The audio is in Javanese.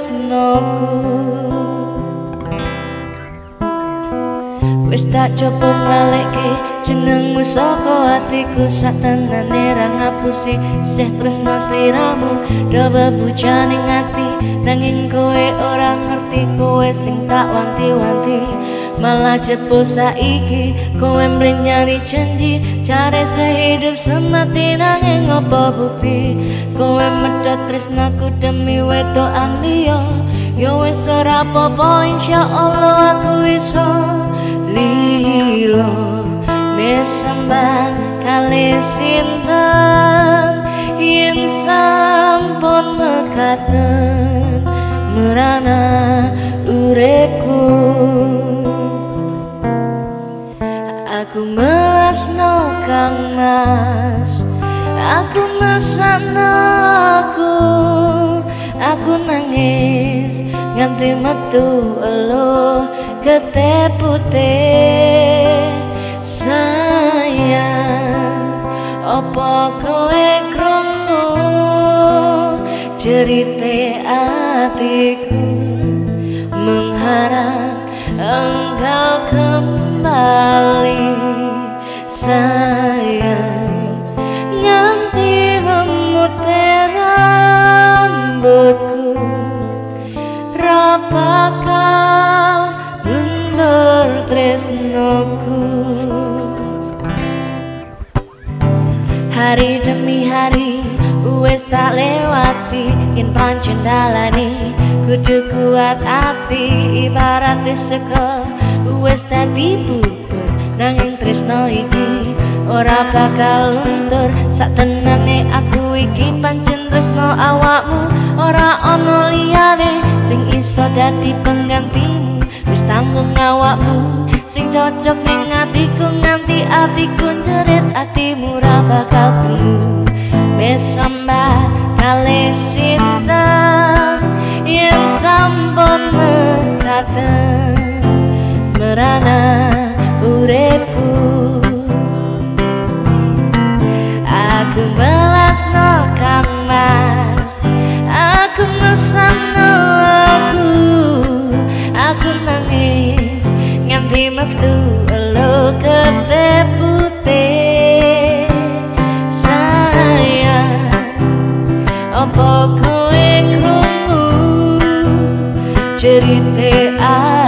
tresnoku. Wis tak coba nglaleke jenengmu saka atiku sak tenane ra ngapusi sih tresno sliramu. Do bebujane ngati nanging kowe ora ngerti kowe sing tak wanti-wanti. Malah cepo saiki kowe mlenyari janji. Care sehidup semati nanging apa bukti? Kowe medhot tresnaku demi wedokan liya. Yo wis ora apa-apa insyaallah aku iso. Lilo mesamban kali sinten? Yen sampun mekaten merana uripku. Aku melasno kang mas aku mesano aku. Aku nangis nganti metu elo kete putih sayang apa kowe krungu? Cerita mengharap engkau wis tak lewati yen pancen dalane kudu kuat ati. Ibarat seko wis dadi bubur nanging tresno iki ora bakal luntur. Sak tenane aku iki pancen tresno awakmu ora ana liyane sing iso dadi penggantimu. Wis tanggung awakmu sing cocok ning atiku nganti atiku jerit atimu ra bakal krungu mesambat merana uripku. Aku melasno kang mas. Aku mesano aku. Aku nangis nganti metu elo kete putih. Sayang cerita hatiku